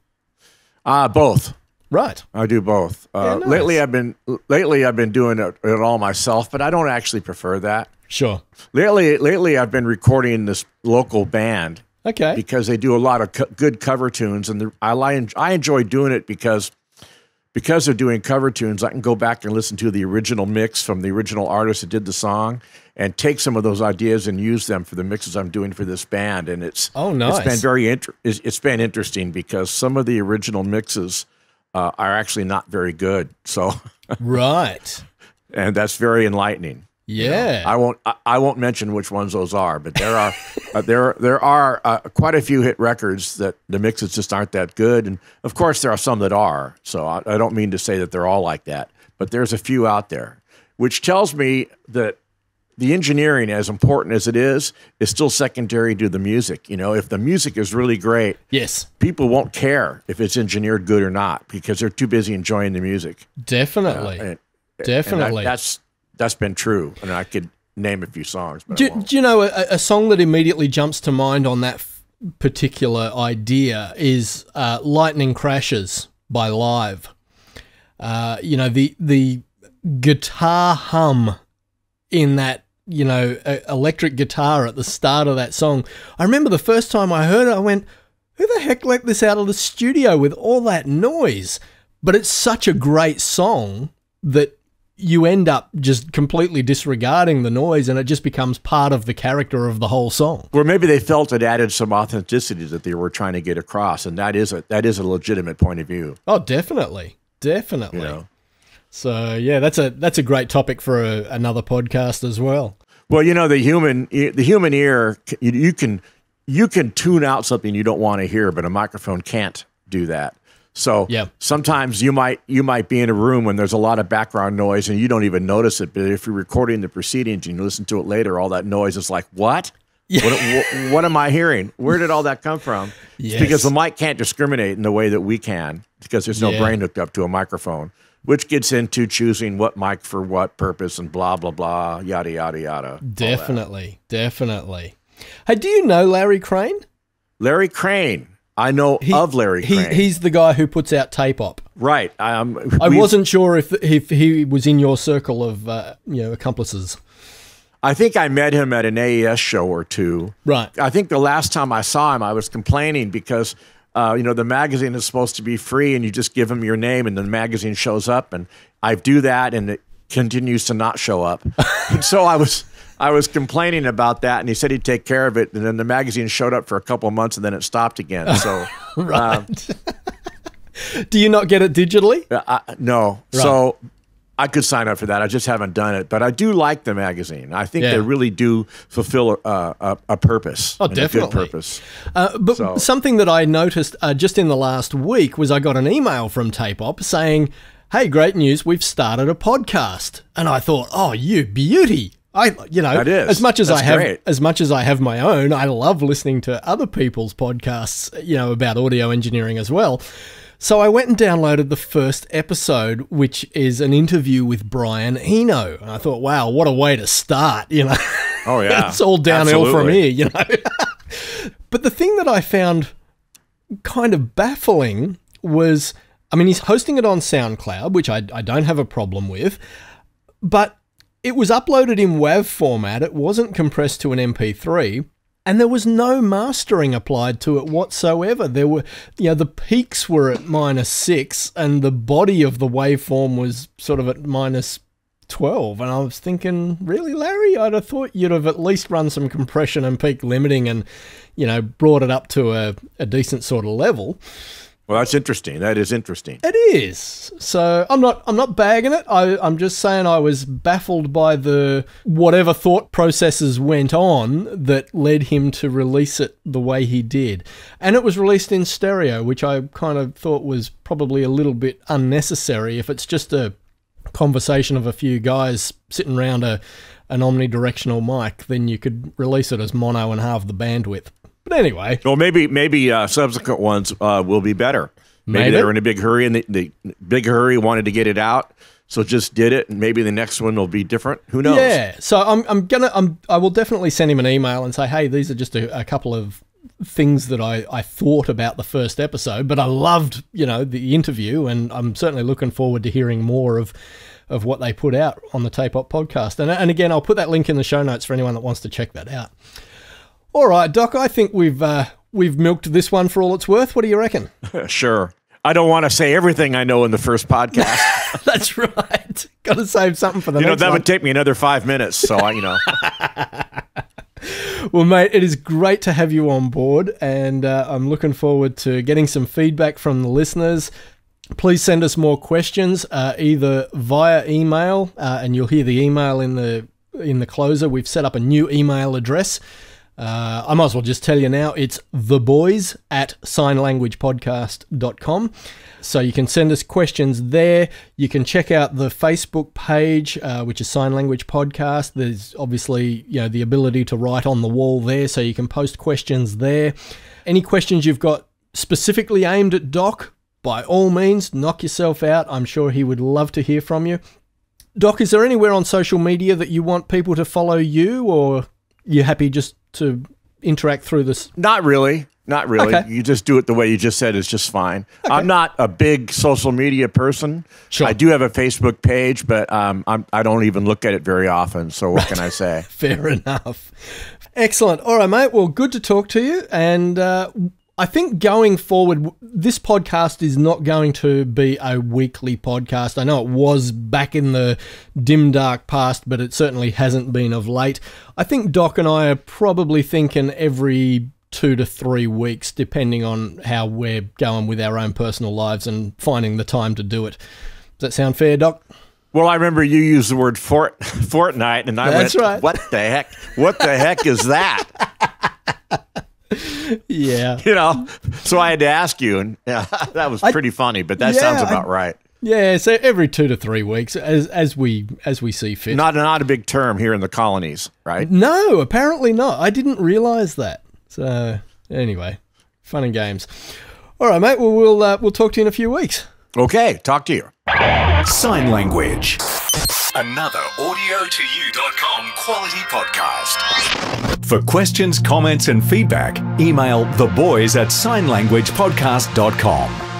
Uh, both. Right I do both. Uh, Yeah, nice. Lately, I've been lately I've been doing it, it all myself, but I don't actually prefer that. sure Lately, lately I've been recording this local band okay because they do a lot of co- good cover tunes, and the, I I enjoy doing it because because they're doing cover tunes. I can go back and listen to the original mix from the original artist that did the song, and take some of those ideas and use them for the mixes I'm doing for this band. And it's Oh, nice. It's been very inter- it's, it's been interesting because some of the original mixes uh, are actually not very good. So, right and that's very enlightening. yeah I won't. I, I won't mention which ones those are, but there are uh, there there are uh, quite a few hit records that the mixes just aren't that good, and of course there are some that are. So I, I don't mean to say that they're all like that, but there's a few out there, which tells me that the engineering, as important as it is, is still secondary to the music. You know, if the music is really great, Yes, people won't care if it's engineered good or not because they're too busy enjoying the music. definitely, And- and definitely. that's that's been true, and I could name a few songs. But Do, do you know a, a song that immediately jumps to mind on that particular idea is uh, "Lightning Crashes" by Live. Uh, you know the the guitar hum in that you know electric guitar at the start of that song. I remember the first time I heard it, I went, "Who the heck let this out of the studio with all that noise?" But it's such a great song that you end up just completely disregarding the noise and it just becomes part of the character of the whole song. Or maybe they felt it added some authenticity that they were trying to get across, and that is a that is a legitimate point of view. Oh, definitely. Definitely. You know. So, yeah, that's a that's a great topic for a, another podcast as well. Well, you know the human the human ear you, can you can tune out something you don't want to hear, but a microphone can't do that. So Yeah. sometimes you might you might be in a room when there's a lot of background noise and you don't even notice it. But if you're recording the proceedings and you listen to it later, all that noise is like what? What, what, what am I hearing? Where did all that come from? Yes. because the mic can't discriminate in the way that we can because there's no Yeah. brain hooked up to a microphone, which gets into choosing what mic for what purpose and blah blah blah yada yada yada. Definitely. Definitely. Hey, do you know Larry Crane? Larry Crane. I know of Larry he, Crane. He's the guy who puts out Tape Op. right. Um, I wasn't sure if if he was in your circle of uh, you know accomplices. I think I met him at an AES show or two. Right. I think the last time I saw him, I was complaining because, uh, you know, the magazine is supposed to be free and you just give them your name and the magazine shows up. And I do that and it continues to not show up. and so I was. I was complaining about that, and he said he'd take care of it. And then the magazine showed up for a couple of months, and then it stopped again. So, Right. do you not get it digitally? uh, no. So I could sign up for that. I just haven't done it, but I do like the magazine. I think Yeah. they really do fulfill a, a, a purpose. Oh, and a good purpose. Uh, but So- something that I noticed uh, just in the last week was I got an email from Tape Op saying, "Hey, great news! We've started a podcast." And I thought, "Oh, you beauty!" I, you know, That is. as much as I have, great. as much as I have my own, I love listening to other people's podcasts, you know, about audio engineering as well. So I went and downloaded the first episode, which is an interview with Brian Eno. And I thought, wow, what a way to start, you know. Oh yeah, it's all downhill from here, you know. but the thing that I found kind of baffling was I mean, he's hosting it on SoundCloud, which I, I don't have a problem with, but it was uploaded in WAV format. It wasn't compressed to an MP3. And there was no mastering applied to it whatsoever. There were, you know, the peaks were at minus six, and the body of the waveform was sort of at minus 12 and I was thinking really Larry? I'd have thought you'd have at least run some compression and peak limiting and you know brought it up to a, a decent sort of level Well, that's interesting. That is interesting. it is so I'm not I'm not bagging it I, I'm just saying I was baffled by the whatever thought processes went on that led him to release it the way he did and it was released in stereo which I kind of thought was probably a little bit unnecessary if it's just a conversation of a few guys sitting around a an omnidirectional mic, then you could release it as mono and halve the bandwidth. But anyway, Well, maybe maybe uh, subsequent ones uh, will be better. Maybe, Maybe. they were in a big hurry and the, the big hurry wanted to get it out, so just did it. And maybe the next one will be different. Who knows? yeah. So I'm I'm gonna I'm I will definitely send him an email and say, hey, these are just a, a couple of things that I, I thought about the first episode, but I loved, you know, the interview and I'm certainly looking forward to hearing more of of what they put out on the Tape Op podcast. And, and again, I'll put that link in the show notes for anyone that wants to check that out. All right, Doc, I think we've uh, we've milked this one for all it's worth. What do you reckon? Sure. I don't want to say everything I know in the first podcast. That's right. Got to save something for the you know that one. would take me another five minutes. So I, you know, Well, mate, it is great to have you on board, and uh, I'm looking forward to getting some feedback from the listeners. Please send us more questions, uh, either via email, uh, and you'll hear the email in the in the closer. We've set up a new email address. Uh, I might as well just tell you now it's the boys at sinelanguagepodcast.com. So you can send us questions there. You can check out the Facebook page, uh, which is Sine Language Podcast. There's obviously you know the ability to write on the wall there, so you can post questions there. Any questions you've got specifically aimed at Doc, by all means, knock yourself out. I'm sure he would love to hear from you. Doc, is there anywhere on social media that you want people to follow you, or you're happy just to interact through this? Not really. Not really. Okay. You just do it the way you just said is just fine. I'm not a big social media person. Sure. I do have a Facebook page, but um, I'm, I don't even look at it very often. So what can I say? Fair enough. Excellent. All right, mate. Well, good to talk to you. And uh, I think going forward, this podcast is not going to be a weekly podcast. I know it was back in the dim, dark past, but it certainly hasn't been of late. I think Doc and I are probably thinking every two to three weeks, depending on how we're going with our own personal lives and finding the time to do it. Does that sound fair, Doc? Well, I remember you used the word fort, fortnight, and I That's went, right. "What the heck? What the heck is that?" Yeah. You know. So I had to ask you, and yeah, that was pretty funny. But that yeah, sounds I- about right. Yeah, so every two to three weeks, as as we as we see fit. Not not a big term here in the colonies, right? No, apparently not. I didn't realize that. So anyway, fun and games. All right, mate. Well, we'll uh, we'll talk to you in a few weeks. Okay, talk to you. Sine Language. Another audio2u.com quality podcast. For questions, comments, and feedback, email the boys at sinelanguagepodcast.com.